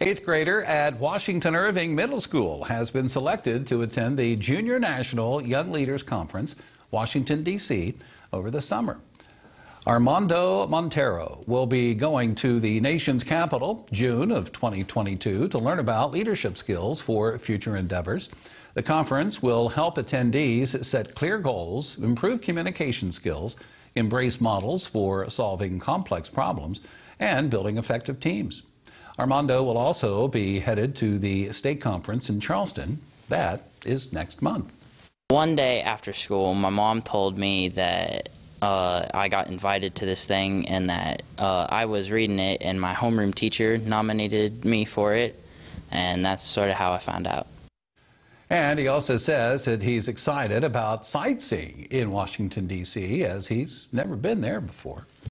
Eighth grader at Washington Irving Middle School has been selected to attend the Junior National Young Leaders Conference, Washington, D.C., over the summer. Armando Montero will be going to the nation's capital June of 2022 to learn about leadership skills for future endeavors. The conference will help attendees set clear goals, improve communication skills, embrace models for solving complex problems, and building effective teams. Armando will also be headed to the state conference in Charleston. That is next month. One day after school, my mom told me that uh, I got invited to this thing and that uh, I was reading it, and my homeroom teacher nominated me for it, and that's sort of how I found out. And he also says that he's excited about sightseeing in Washington, D.C., as he's never been there before.